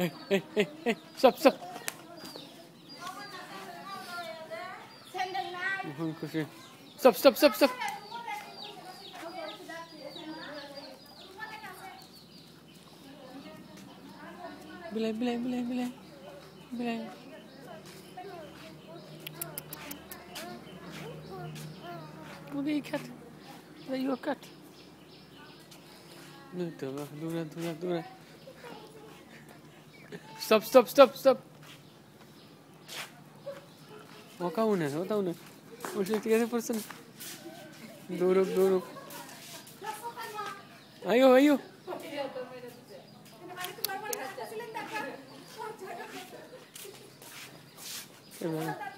Hey, hey, hey, hey. Stop, stop. Stop, stop, stop, stop. Bilay, bilay, bilay, bilay. Bilay. Look at your cat. Is that your cat? No, Dora, Dora, Dora, Dora. stop, stop, stop, stop. Waka una, waka una. We'll take the other person. Do look, do look. Ayo, ayo. Come on.